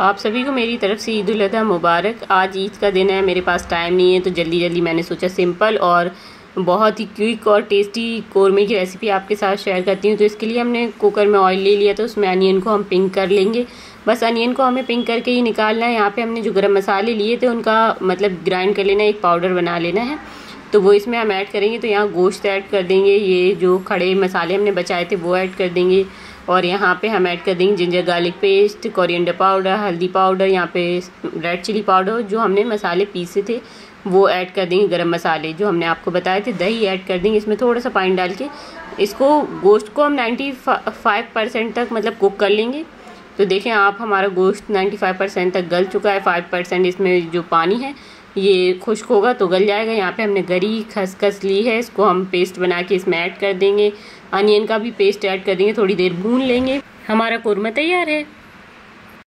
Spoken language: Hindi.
आप सभी को मेरी तरफ़ से ईद उल मुबारक। आज ईद का दिन है, मेरे पास टाइम नहीं है तो जल्दी जल्दी मैंने सोचा सिंपल और बहुत ही क्विक और टेस्टी कौरमे की रेसिपी आपके साथ शेयर करती हूँ। तो इसके लिए हमने कुकर में ऑयल ले लिया तो उसमें अनियन को हम पिंक कर लेंगे। बस अनियन को हमें पिंक करके ही निकालना है। यहाँ पे हमने जो गरम मसाले लिए थे, उनका मतलब ग्राइंड कर लेना है, एक पाउडर बना लेना है। तो वो इसमें हम ऐड करेंगे तो यहाँ गोश्त ऐड कर देंगे। ये जो खड़े मसाले हमने बचाए थे, वो ऐड कर देंगे। और यहाँ पे हम ऐड कर देंगे ginger garlic paste coriander powder हल्दी पाउडर यहाँ पे रेड चिली पाउडर जो हमने मसाले पीसे थे, वो ऐड कर देंगे गरम मसाले, जो हमने आपको बताए थे, दही ऐड कर देंगे, इसमें थोड़ा सा पानी डाल के। इसको गोश्त को हम नाइन्टी फाइव परसेंट तक मतलब कुक कर लेंगे। तो देखें, आप हमारा गोश्त नाइन्टी फाइव परसेंट तक गल चुका है फाइव परसेंट इसमें जो पानी है ये खुश्क होगा तो गल जाएगा। यहाँ पे हमने गरी खसखस ली है, इसको हम पेस्ट बना के इसमें ऐड कर देंगे। अनियन का भी पेस्ट ऐड कर देंगे, थोड़ी देर भून लेंगे। हमारा कौरमा तैयार है।